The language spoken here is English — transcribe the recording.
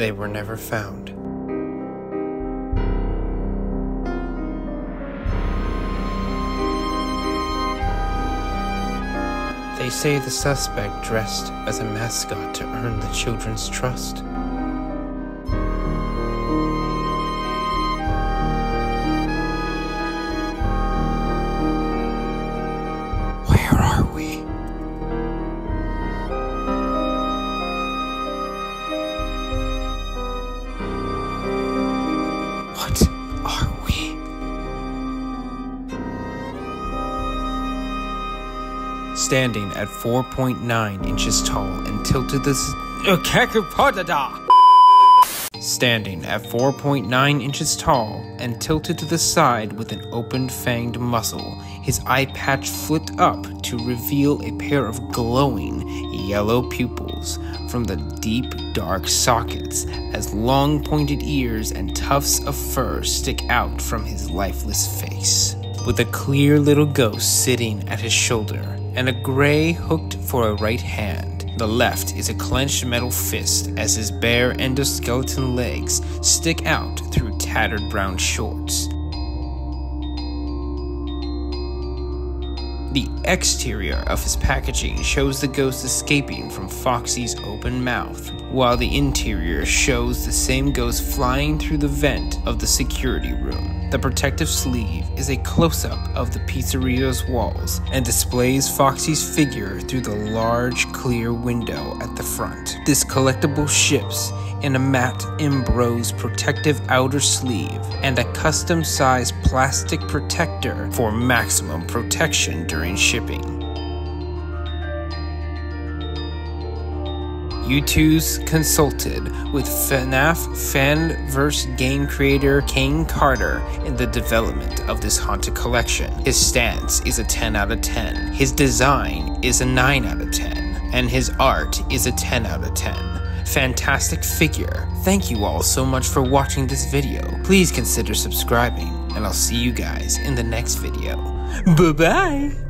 they were never found. They say the suspect dressed as a mascot to earn the children's trust. What are we? Standing at 4.9 inches tall and tilted this. Standing at 4.9 inches tall and tilted to the side with an open fanged muzzle, his eye patch flipped up to reveal a pair of glowing yellow pupils from the deep dark sockets as long pointed ears and tufts of fur stick out from his lifeless face. With a clear little ghost sitting at his shoulder and a gray hooked for a right hand. The left is a clenched metal fist as his bare endoskeleton legs stick out through tattered brown shorts. The exterior of his packaging shows the ghost escaping from Foxy's open mouth, while the interior shows the same ghost flying through the vent of the security room. The protective sleeve is a close up of the pizzeria's walls and displays Foxy's figure through the large, clear window at the front. This collectible ships in a matte embossed protective outer sleeve and a custom sized plastic protector for maximum protection during shipping. Youtooz consulted with FNAF fanverse game creator Kane Carter in the development of this haunted collection. His stance is a 10 out of 10, his design is a 9 out of 10, and his art is a 10 out of 10 fantastic figure. Thank you all so much for watching this video. Please consider subscribing, and I'll see you guys in the next video. Bye bye!